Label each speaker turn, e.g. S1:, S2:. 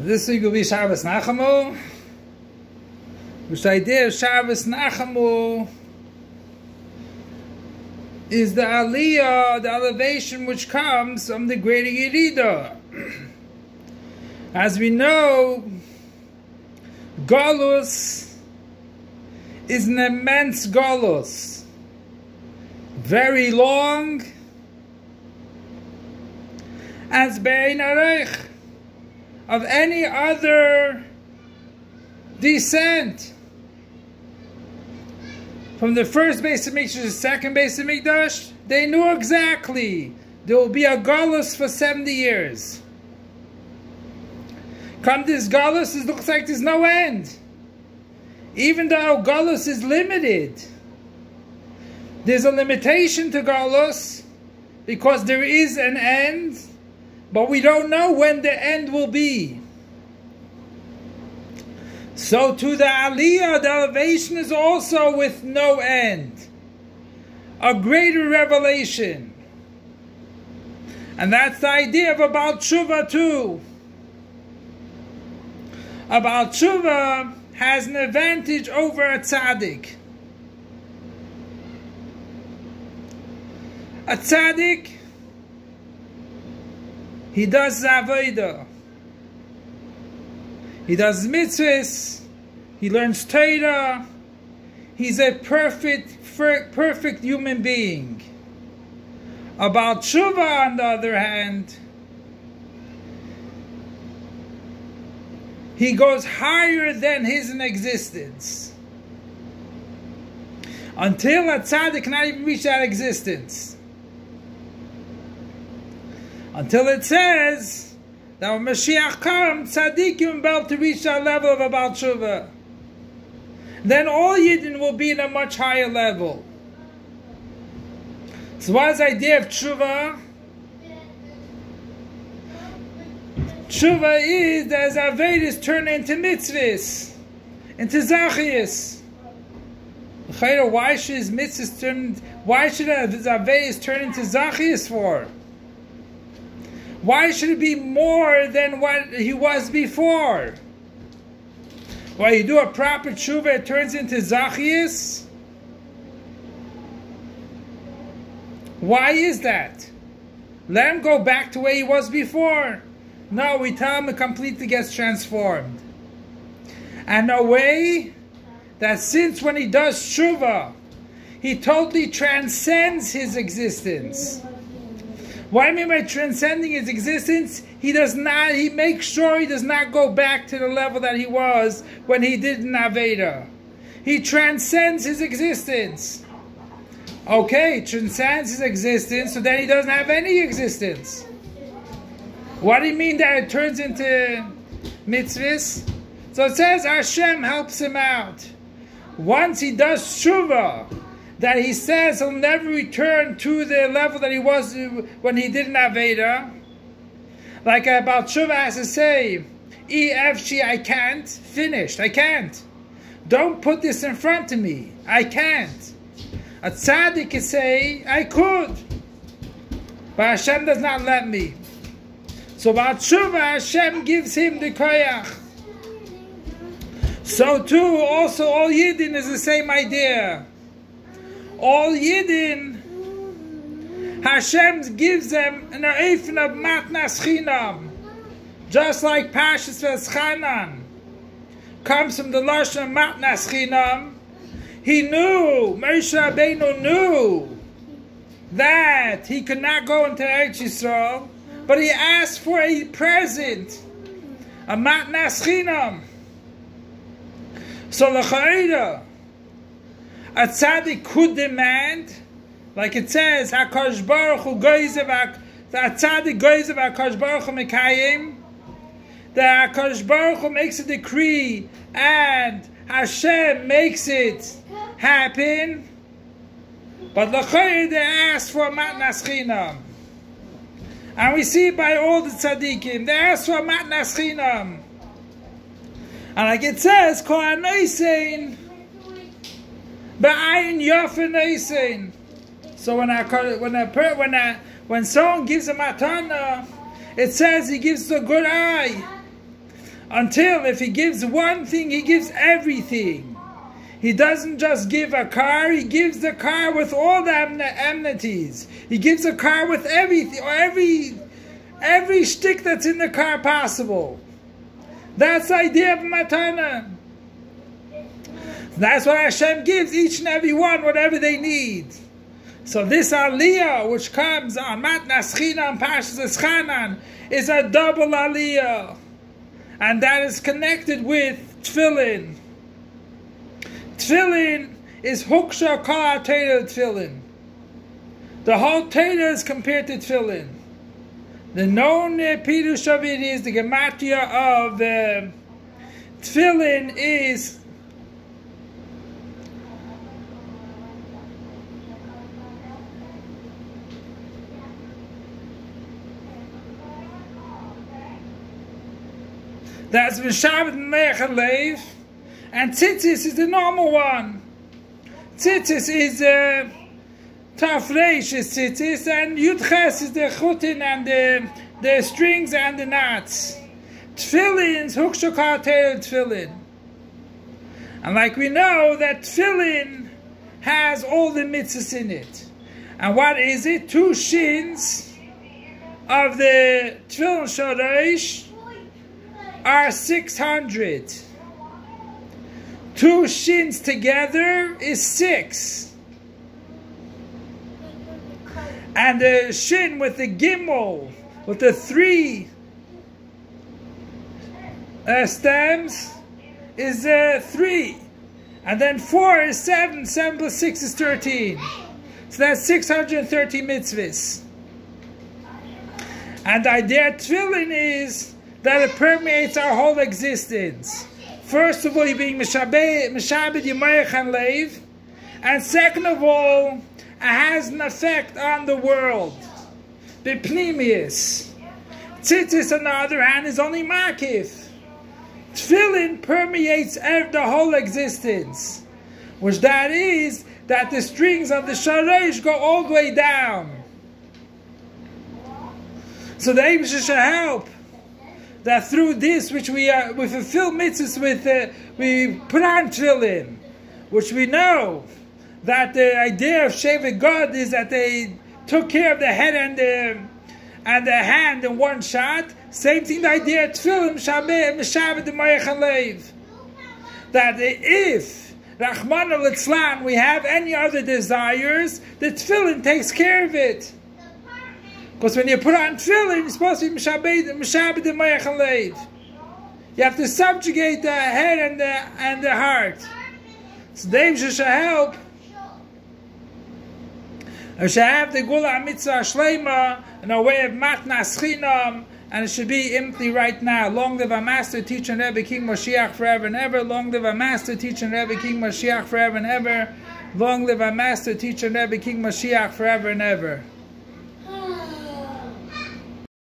S1: This week will be Shabbos Nachamu. Which the idea of Shabbos Nachamu is the aliyah, the elevation which comes from the greater Yerida. As we know, Galus is an immense Galus. Very long. As Bein Arech of any other descent. From the first Beis HaMikdash to the second Beis HaMikdash, they knew exactly there will be a Galus for 70 years. Come this Galus, it looks like there's no end. Even though Galus is limited, there's a limitation to Galus because there is an end but we don't know when the end will be. So to the Aliyah, the elevation is also with no end. A greater revelation. And that's the idea of about Tshuva too. About Tshuva has an advantage over a tzaddik. A tzaddik he does Avodah. He does mitzvahs. He learns Torah. He's a perfect, perfect human being. About Tshuva, on the other hand, he goes higher than his existence. Until a tzaddik cannot even reach that existence. Until it says that when Mashiach comes, tzaddikim will to reach that level of about tshuva. Then all Yidden will be in a much higher level. So what is the idea of tshuva? Tshuva is that as Avedis turn into mitzvahs, into zachiyas. Why should his mitzvahs turn? Why should Avedis turn into zachiyas for? Why should it be more than what he was before? While you do a proper tshuva, it turns into Zachias? Why is that? Let him go back to where he was before. No, we tell him it completely gets transformed. And a way that since when he does tshuva, he totally transcends his existence. What I mean by transcending his existence, he does not, he makes sure he does not go back to the level that he was when he did Naveda. He transcends his existence. Okay, transcends his existence, so then he doesn't have any existence. What do you mean that it turns into mitzvahs? So it says Hashem helps him out. Once he does tshuva, that he says he'll never return to the level that he was when he didn't have Veda. Like about Tshuva has to say, E, F, G, I can't. Finished. I can't. Don't put this in front of me. I can't. A tzaddik can say, I could. But Hashem does not let me. So about Tshuva, Hashem gives him the koyach. So too, also all Yidden is the same idea all Yidden, Hashem gives them an eifin of matnas chinam, just like Pashas Veschanan comes from the lashon of matnas chinam. He knew, Moshe Rabbeinu knew that he could not go into Eretz Yisrael, but he asked for a present, a matnas chinam. So the Chayda, a tzaddik could demand, like it says, HaKadosh Baruch Hu goizer, the tzaddik goizer HaKadosh Baruch Hu mekayim, that HaKadosh Baruch Hu makes a decree and Hashem makes it happen, but L'chayr they ask for matnas chinam. And we see by all the tzaddikim, they ask for matnas chinam. And like it says, Kol Ba'ayin yafin So when I when I when I when someone gives a matana, it says he gives the good eye. Until if he gives one thing, he gives everything. He doesn't just give a car, he gives the car with all the amenities. He gives a car with everything, every every stick that's in the car possible. That's the idea of matana. That's what Hashem gives each and every one, whatever they need. So this aliyah, which comes on Matnas Chinam Eschanan, is a double aliyah. And that is connected with tefillin. Tefillin is huksha kala tefillin. The whole Torah is compared to tefillin. The known pirush of it is the gematria of uh, tefillin is That's Meshavet Mechalev. And Tzitzis is the normal one. Tzitzis is uh, Tafresh is Tzitzis, and Yudches is the Chutin and the, the strings and the knots. Tfillin is Hukshokatel Tfillin. And like we know that Tfillin has all the mitzvahs in it. And what is it? Two shins of the Tfillin Shoresh are 600. Two shins together is six. And the shin with the gimel, with the three uh, stems, is uh, three. And then four is seven, seven plus six is 13. So that's 630 mitzvahs. And idea of tefillin is that it permeates our whole existence. First of all, you're being Meshabed Yemayach and Leiv. And second of all, it has an effect on the world. Bipnimius. Tzitzis, on the other hand, is only Makif. Tefillin permeates the whole existence. Which that is, that the strings of the Sharesh go all the way down. So the Abish should help that through this, which we uh, we fulfill mitzvahs with, uh, we on tefillin, which we know that the idea of shaving God is that they took care of the head and the and the hand in one shot. Same thing, the idea tefillin, mishabed the mayach That if Rahman al we have any other desires, the tefillin takes care of it. Because when you put on tefillin, you're supposed to be mishabed the mayach You have to subjugate the head and the and the heart. So they should help. I should have the Geulah mitzvah shleima in a way of matnas chinam, and it should be empty right now. Long live our master, teacher, and Rebbe King Moshiach forever and ever. Long live our master, teacher, and Rebbe King Moshiach forever and ever. Long live our master, teacher, and Rebbe King Moshiach forever and ever.